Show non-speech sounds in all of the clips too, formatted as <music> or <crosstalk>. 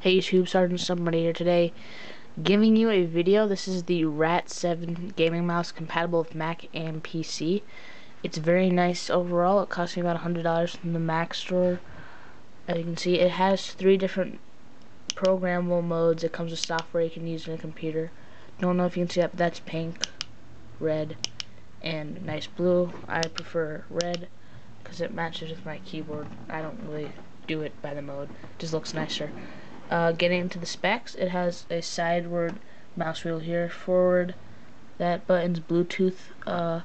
Hey YouTube, Sergeant Somebody here today, giving you a video. This is the Rat 7 gaming mouse compatible with Mac and PC. It's very nice overall. It cost me about $100 from the Mac store. As you can see, it has three different programmable modes. It comes with software you can use in a computer. Don't know if you can see that, but that's pink, red, and nice blue. I prefer red because it matches with my keyboard. I don't really do it by the mode. It just looks nicer. Uh, getting into the specs, it has a sideward mouse wheel here, forward, that button's Bluetooth, uh,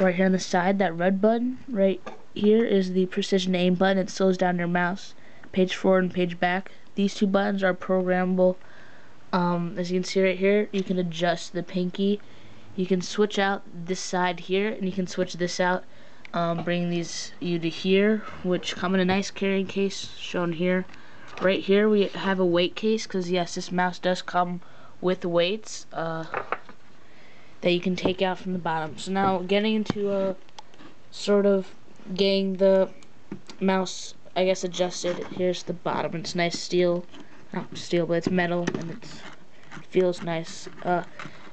right here on the side, that red button right here is the precision aim button, it slows down your mouse, page forward and page back. These two buttons are programmable, um, as you can see right here, you can adjust the pinky, you can switch out this side here, and you can switch this out, um, bringing these you to here, which come in a nice carrying case, shown here. Right here we have a weight case because yes, this mouse does come with weights uh, that you can take out from the bottom. So now getting into a sort of getting the mouse, I guess, adjusted. Here's the bottom. It's nice steel, not steel, but it's metal and it's, it feels nice. Uh,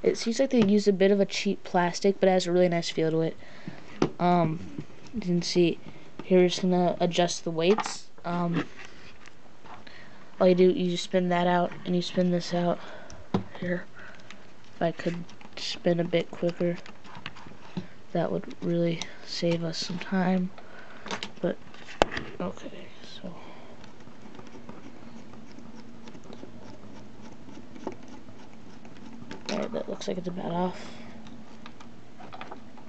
it seems like they use a bit of a cheap plastic, but it has a really nice feel to it. Um, you can see here, just gonna adjust the weights. Um, all you do you spin that out and you spin this out here. If I could spin a bit quicker that would really save us some time. But okay so. Alright that looks like it's about off.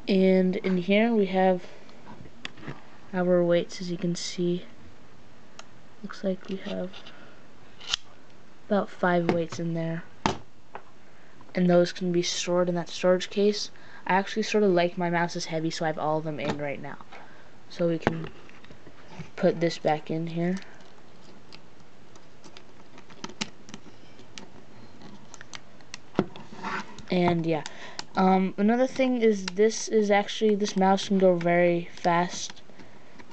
And in here we have our weights as you can see. Looks like we have about five weights in there. And those can be stored in that storage case. I actually sort of like my mouse is heavy so I have all of them in right now. So we can put this back in here. And yeah. Um, another thing is this is actually this mouse can go very fast.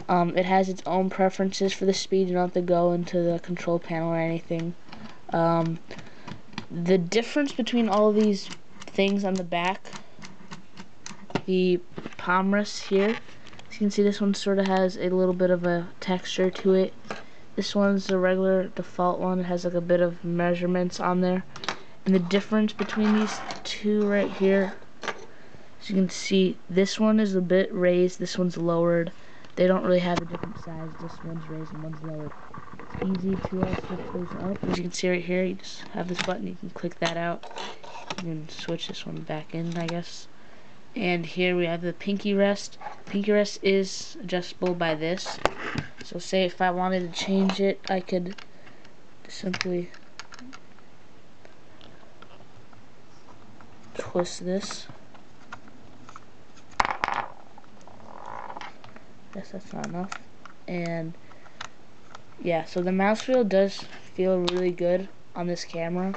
Um, it has its own preferences for the speed. You don't have to go into the control panel or anything um, the difference between all these things on the back, the palm rest here, as you can see this one sort of has a little bit of a texture to it. This one's the regular default one. It has like a bit of measurements on there. And the difference between these two right here, as you can see, this one is a bit raised, this one's lowered. They don't really have a different size. This one's raised and one's lowered It's easy to uh, those up. As you can see right here, you just have this button, you can click that out. You can switch this one back in, I guess. And here we have the pinky rest. Pinky rest is adjustable by this. So say if I wanted to change it, I could simply twist this. Guess that's not enough. And yeah, so the mouse wheel does feel really good on this camera.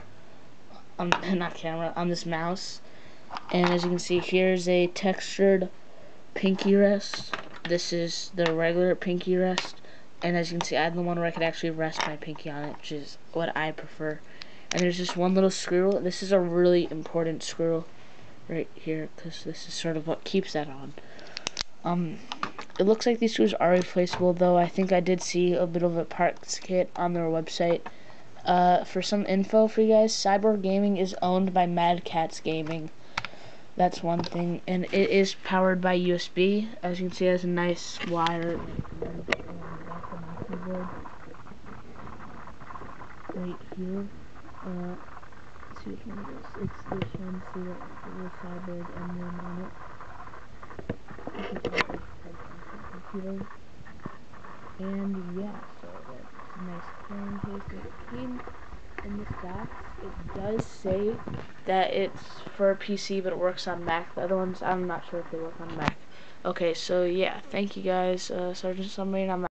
Um, <laughs> not camera, on this mouse. And as you can see, here's a textured pinky rest. This is the regular pinky rest. And as you can see, I have the one where I could actually rest my pinky on it, which is what I prefer. And there's just one little screw. This is a really important screw right here, because this is sort of what keeps that on. Um, it looks like these screws are replaceable, though I think I did see a bit of a parts kit on their website. Uh, for some info for you guys, Cyborg Gaming is owned by Mad Catz Gaming. That's one thing, and it is powered by USB. As you can see, it has a nice wire right here. Uh, see which one it is. It's this one. See the Cyborg M1 on it And yeah, so that's a nice clean case. It came in the box. It does say that it's for PC, but it works on Mac. The other ones, I'm not sure if they work on Mac. Okay, so yeah, thank you guys. Uh, Sergeant Submarine, I'm